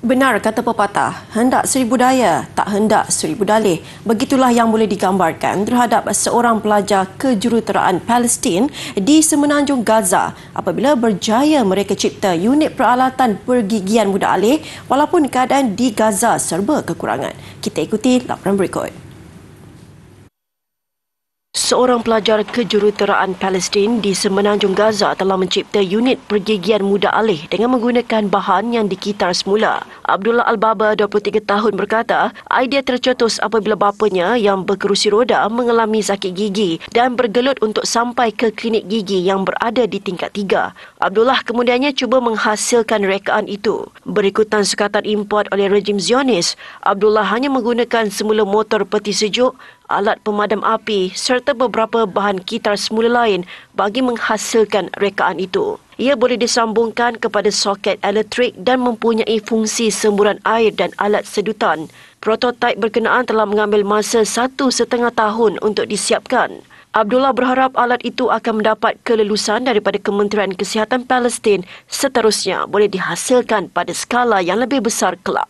Benar kata pepatah, hendak seribu daya, tak hendak seribu dalih. Begitulah yang boleh digambarkan terhadap seorang pelajar kejuruteraan Palestin di semenanjung Gaza apabila berjaya mereka cipta unit peralatan pergigian muda alih walaupun keadaan di Gaza serba kekurangan. Kita ikuti laporan berikut seorang pelajar kejuruteraan Palestin di semenanjung Gaza telah mencipta unit pergigian muda alih dengan menggunakan bahan yang dikitar semula. Abdullah Al-Baba, 23 tahun berkata, idea tercetus apabila bapanya yang berkerusi roda mengalami sakit gigi dan bergelut untuk sampai ke klinik gigi yang berada di tingkat tiga. Abdullah kemudiannya cuba menghasilkan rekaan itu. Berikutan sukatan import oleh rejim Zionis, Abdullah hanya menggunakan semula motor peti sejuk alat pemadam api serta beberapa bahan kitar semula lain bagi menghasilkan rekaan itu. Ia boleh disambungkan kepada soket elektrik dan mempunyai fungsi semburan air dan alat sedutan. Prototipe berkenaan telah mengambil masa satu setengah tahun untuk disiapkan. Abdullah berharap alat itu akan mendapat kelulusan daripada Kementerian Kesihatan Palestin seterusnya boleh dihasilkan pada skala yang lebih besar kelak.